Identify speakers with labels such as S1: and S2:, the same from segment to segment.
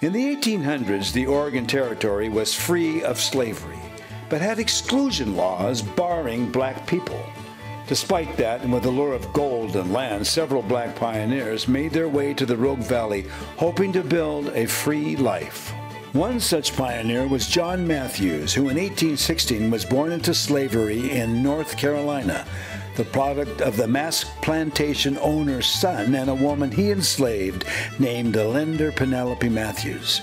S1: In the 1800s, the Oregon Territory was free of slavery, but had exclusion laws barring black people. Despite that, and with the lure of gold and land, several black pioneers made their way to the Rogue Valley, hoping to build a free life. One such pioneer was John Mathews, who in 1816 was born into slavery in North Carolina, the product of the Mask plantation owner's son and a woman he enslaved named Alinder Penelope Mathews.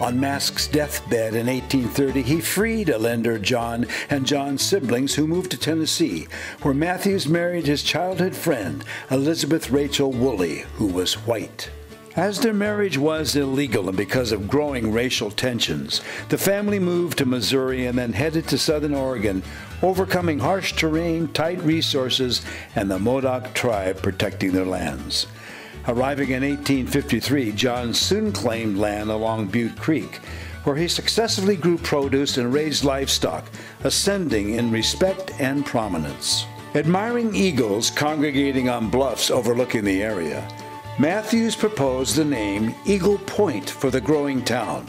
S1: On Mask's deathbed in 1830, he freed Alinder John and John's siblings who moved to Tennessee, where Mathews married his childhood friend, Elizabeth Rachel Woolley, who was white. As their marriage was illegal and because of growing racial tensions, the family moved to Missouri and then headed to southern Oregon, overcoming harsh terrain, tight resources, and the Modoc tribe protecting their lands. Arriving in 1853, John soon claimed land along Butte Creek, where he successfully grew produce and raised livestock, ascending in respect and prominence. Admiring eagles congregating on bluffs overlooking the area, Mathews proposed the name Eagle Point for the growing town.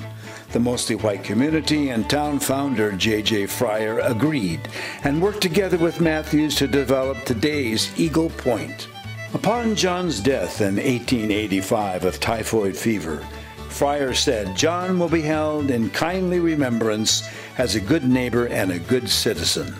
S1: The mostly white community and town founder J.J. Fryer agreed and worked together with Mathews to develop today's Eagle Point. Upon John's death in 1885 of typhoid fever, Fryer said John will be held in kindly remembrance as a good neighbor and a good citizen.